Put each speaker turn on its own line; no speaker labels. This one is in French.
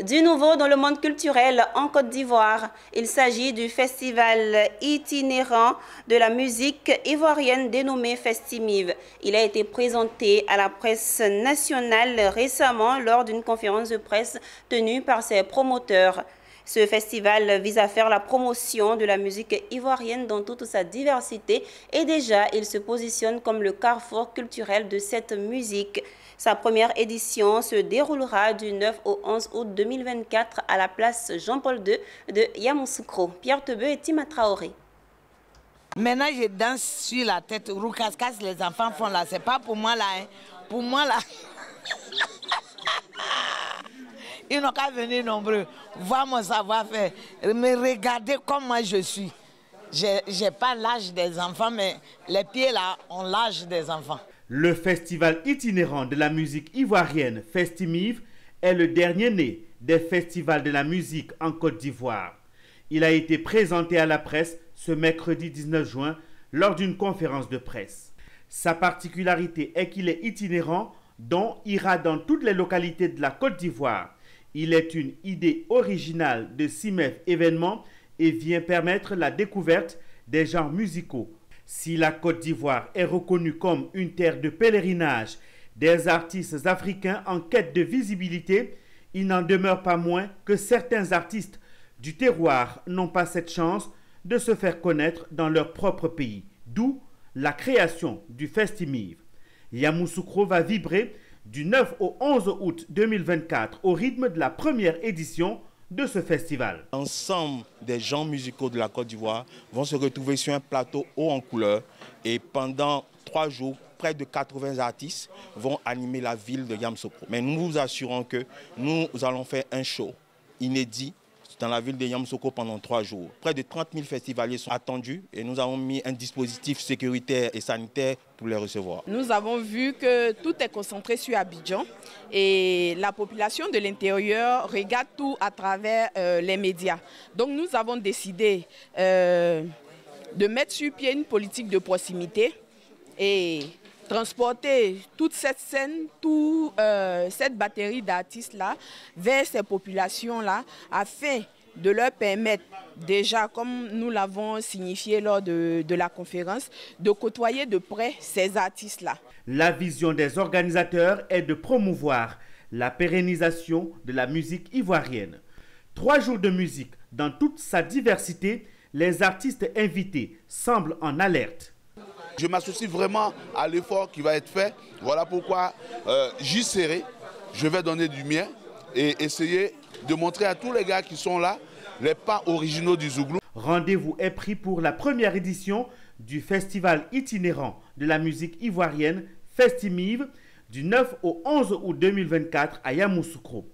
Du nouveau dans le monde culturel en Côte d'Ivoire, il s'agit du festival itinérant de la musique ivoirienne dénommé Festimive. Il a été présenté à la presse nationale récemment lors d'une conférence de presse tenue par ses promoteurs. Ce festival vise à faire la promotion de la musique ivoirienne dans toute sa diversité et déjà il se positionne comme le carrefour culturel de cette musique. Sa première édition se déroulera du 9 au 11 août 2024 à la place Jean-Paul II de Yamoussoukro. Pierre Tebeu et Tima Traoré.
Maintenant, je danse sur la tête. Roucas-cas, les enfants font là. C'est pas pour moi là. Hein. Pour moi là. Ils n'ont qu'à venir nombreux, voir mon savoir-faire, me regarder comme je suis. Je n'ai pas l'âge des enfants, mais les pieds là ont l'âge des enfants.
Le festival itinérant de la musique ivoirienne Festimive est le dernier né des festivals de la musique en Côte d'Ivoire. Il a été présenté à la presse ce mercredi 19 juin lors d'une conférence de presse. Sa particularité est qu'il est itinérant, dont ira dans toutes les localités de la Côte d'Ivoire il est une idée originale de CIMEF événement et vient permettre la découverte des genres musicaux. Si la Côte d'Ivoire est reconnue comme une terre de pèlerinage des artistes africains en quête de visibilité, il n'en demeure pas moins que certains artistes du terroir n'ont pas cette chance de se faire connaître dans leur propre pays, d'où la création du Festimive. Yamoussoukro va vibrer du 9 au 11 août 2024 au rythme de la première édition de ce festival.
L'ensemble des gens musicaux de la Côte d'Ivoire vont se retrouver sur un plateau haut en couleur et pendant trois jours, près de 80 artistes vont animer la ville de Yamsoko. Mais nous vous assurons que nous allons faire un show inédit dans la ville de Yamsoko pendant trois jours. Près de 30 000 festivaliers sont attendus et nous avons mis un dispositif sécuritaire et sanitaire pour les recevoir.
Nous avons vu que tout est concentré sur Abidjan et la population de l'intérieur regarde tout à travers euh, les médias. Donc nous avons décidé euh, de mettre sur pied une politique de proximité et transporter toute cette scène, toute euh, cette batterie d'artistes-là vers ces populations-là afin de leur permettre déjà, comme nous l'avons signifié lors de, de, la conférence, de côtoyer de près ces artistes-là.
La vision des organisateurs est de promouvoir la pérennisation de la musique ivoirienne. Trois jours de musique dans toute sa diversité, les artistes invités semblent en alerte.
Je m'associe vraiment à l'effort qui va être fait. Voilà pourquoi euh, j'y serai. Je vais donner du mien et essayer de montrer à tous les gars qui sont là les pas originaux du Zouglou.
Rendez-vous est pris pour la première édition du festival itinérant de la musique ivoirienne Festimive du 9 au 11 août 2024 à Yamoussoukro.